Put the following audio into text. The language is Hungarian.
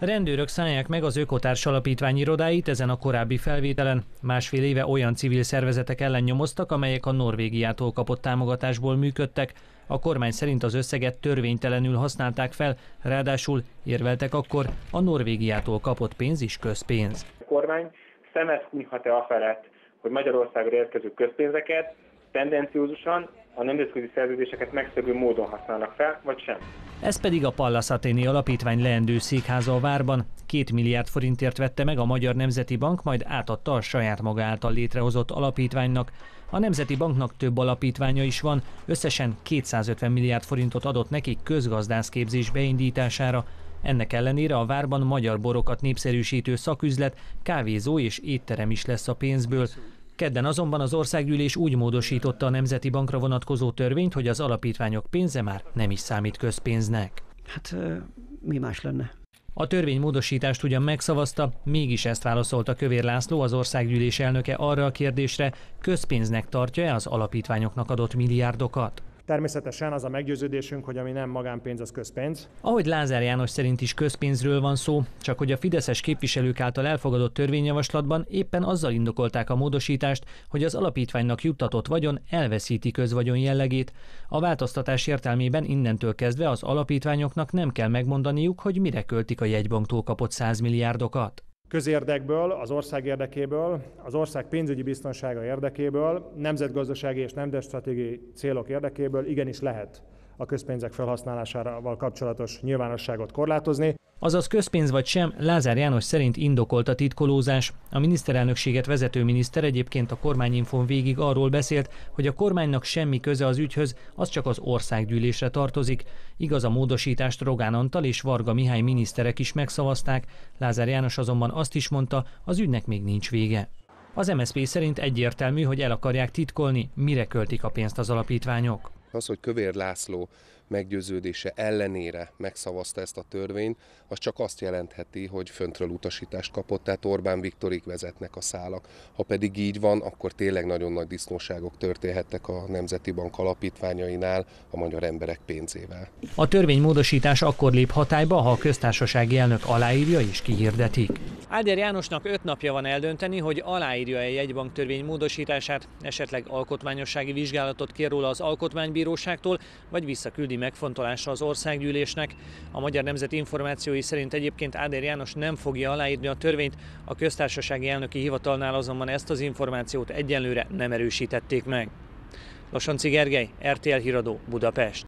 Rendőrök szállják meg az Ökotárs Alapítvány irodáit ezen a korábbi felvételen. Másfél éve olyan civil szervezetek ellen nyomoztak, amelyek a Norvégiától kapott támogatásból működtek. A kormány szerint az összeget törvénytelenül használták fel, ráadásul érveltek akkor, a Norvégiától kapott pénz is közpénz. A kormány szemet hunyhat-e afelett, hogy Magyarországra érkező közpénzeket tendenciózusan a nemzetközi szerződéseket megszegő módon használnak fel, vagy sem. Ez pedig a Pallas Athéni Alapítvány leendő székháza a várban. Két milliárd forintért vette meg a Magyar Nemzeti Bank, majd átadta a saját maga által létrehozott alapítványnak. A Nemzeti Banknak több alapítványa is van, összesen 250 milliárd forintot adott nekik közgazdászképzés beindítására. Ennek ellenére a várban magyar borokat népszerűsítő szaküzlet, kávézó és étterem is lesz a pénzből. Kedden azonban az országgyűlés úgy módosította a Nemzeti Bankra vonatkozó törvényt, hogy az alapítványok pénze már nem is számít közpénznek. Hát mi más lenne? A törvény módosítást ugyan megszavazta, mégis ezt válaszolta Kövér László, az országgyűlés elnöke arra a kérdésre, közpénznek tartja-e az alapítványoknak adott milliárdokat. Természetesen az a meggyőződésünk, hogy ami nem magánpénz, az közpénz. Ahogy Lázár János szerint is közpénzről van szó, csak hogy a fideszes képviselők által elfogadott törvényjavaslatban éppen azzal indokolták a módosítást, hogy az alapítványnak juttatott vagyon elveszíti közvagyon jellegét. A változtatás értelmében innentől kezdve az alapítványoknak nem kell megmondaniuk, hogy mire költik a jegybanktól kapott 100 milliárdokat közérdekből, az ország érdekéből, az ország pénzügyi biztonsága érdekéből, nemzetgazdasági és nemzetstratégiai célok érdekéből igenis lehet a közpénzek felhasználásával kapcsolatos nyilvánosságot korlátozni. Azaz közpénz vagy sem, Lázár János szerint indokolt a titkolózás. A miniszterelnökséget vezető miniszter egyébként a kormányinfon végig arról beszélt, hogy a kormánynak semmi köze az ügyhöz, az csak az országgyűlésre tartozik. Igaz, a módosítást Rogán Antal és Varga Mihály miniszterek is megszavazták, Lázár János azonban azt is mondta, az ügynek még nincs vége. Az MSZP szerint egyértelmű, hogy el akarják titkolni, mire költik a pénzt az alapítványok. Az, hogy Kövér László meggyőződése ellenére megszavazta ezt a törvényt, az csak azt jelentheti, hogy föntről utasítást kapott, tehát Orbán Viktorik vezetnek a szálak. Ha pedig így van, akkor tényleg nagyon nagy disznóságok történhettek a Nemzeti Bank alapítványainál a magyar emberek pénzével. A törvénymódosítás akkor lép hatályba, ha a köztársasági elnök aláírja és kihirdetik. Áder Jánosnak öt napja van eldönteni, hogy aláírja-e egy jegybanktörvény módosítását, esetleg alkotmányossági vizsgálatot kér róla az alkotmánybíróságtól, vagy visszaküldi megfontolása az országgyűlésnek. A Magyar Nemzet információi szerint egyébként Áder János nem fogja aláírni a törvényt, a köztársasági elnöki hivatalnál azonban ezt az információt egyenlőre nem erősítették meg. Losonci Gergely, RTL Híradó, Budapest.